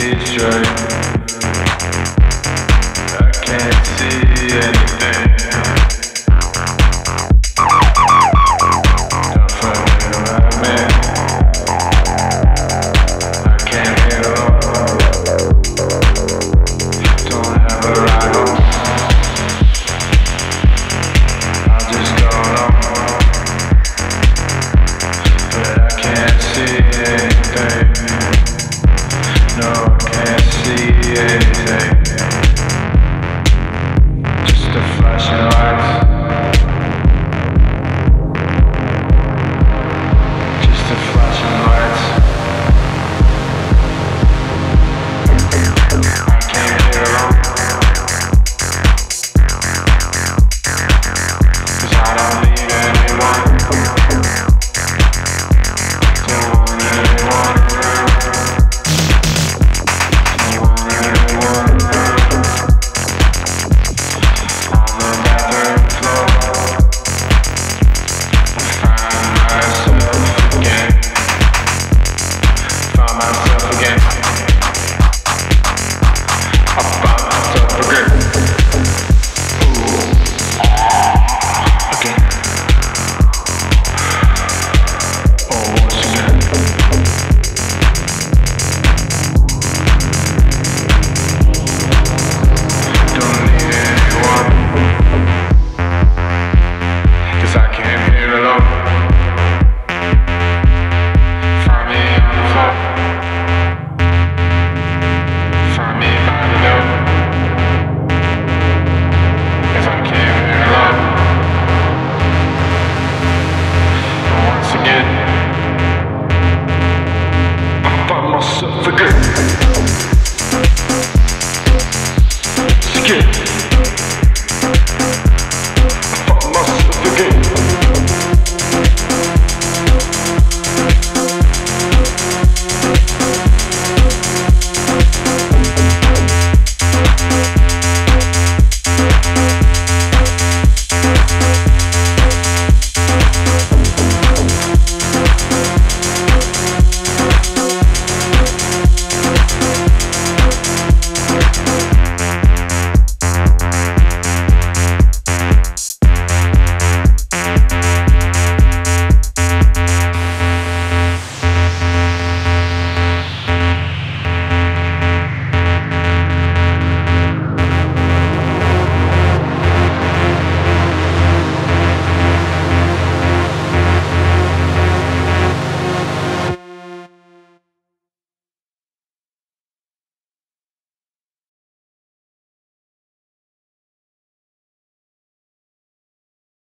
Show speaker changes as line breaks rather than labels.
see straight. I can't see anything.